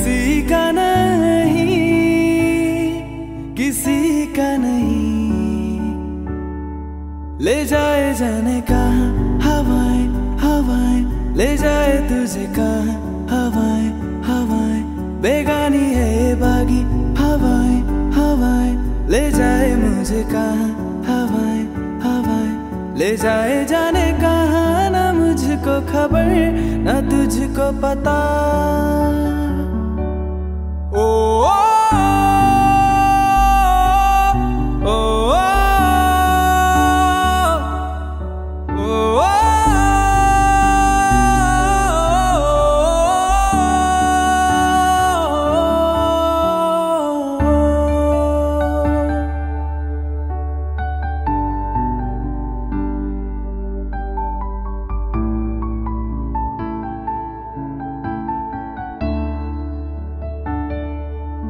किसी का नहीं, किसी का नहीं। ले जाए जाने का हवाएँ हवाएँ, ले जाए तुझे कहा हवाएँ हवाएँ। बेगानी है बागी, हवाएँ हवाएँ। ले जाए मुझे कहा हवाएँ हवाएँ। ले जाए जाने कहा ना मुझको खबर, ना तुझको पता। Oh.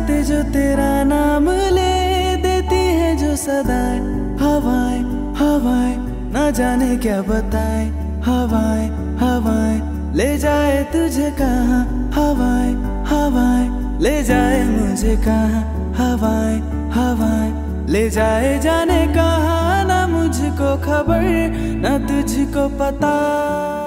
जाते जो तेरा नाम ले देती है, जो सदाएँ हवाएँ हवाएँ, ना जाने क्या बताए। हवाएँ हवाएँ, ले जाए तुझे कहाँ? हवाएँ हवाएँ, ले जाए मुझे कहाँ? हवाएँ हवाएँ, ले जाए जाने कहाँ? ना मुझको खबर, ना तुझको पता।